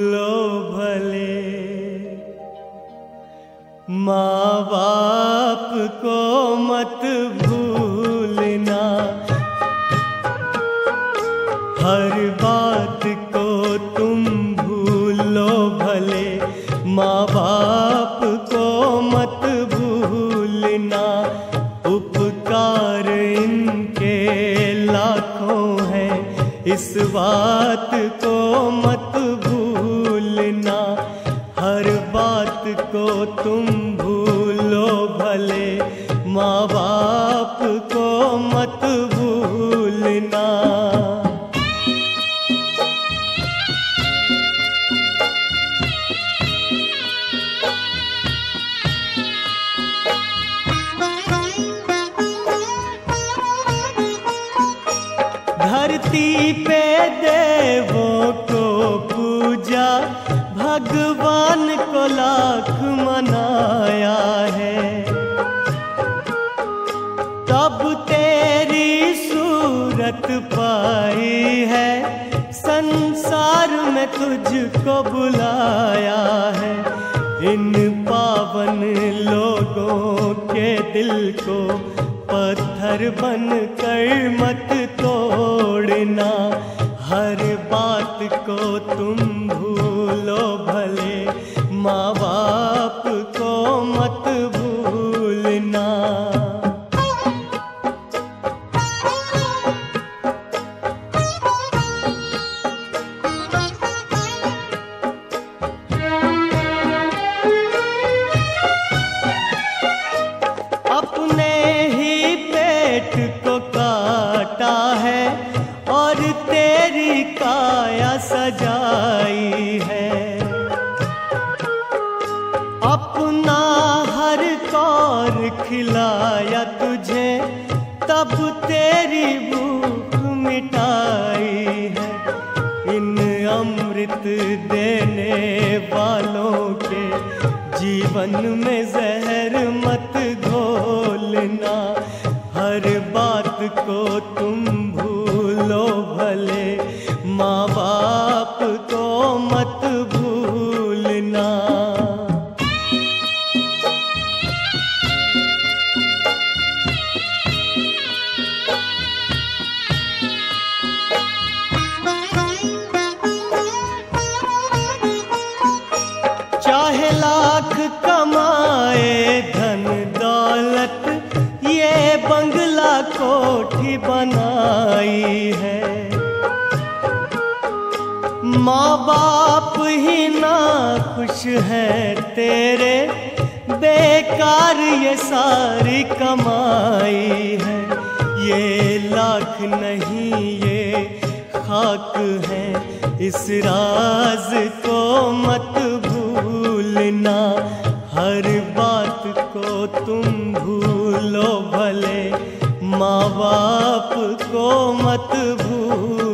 लो भले। माँ बाप को मत भूलना। हर बात को तुम भूलो भले। माँ बाप को मत भूलना। उपकार इनके लाखों हैं। इस बात को मत बात को तुम भूलो भले। माँ बाप को मत भूलना। धरती पे लाख मनाया है। तब तेरी सूरत पाई है, संसार में तुझको बुलाया है। इन पावन लोगों के दिल को पत्थर बन कर मत तोड़ना, हर बात को तुम भूलो। माँ बाप को मत भूलना। अपने ही पेट को काटा है और तेरी काया सजाई है। अपना हर कौर खिलाया तुझे, तब तेरी भूख मिटाई है। इन अमृत देने वालों के जीवन में जहर मत घोलना। हर बात को तुम भूलो भले, माँ बाप को बनाई है। माँ बाप ही ना खुश है तेरे। बेकार ये सारी कमाई है। ये लाख नहीं, ये खाक है। इस राज को मत भूलना। हर बात को तुम भूलो भले। माँ बाप को मत भूल।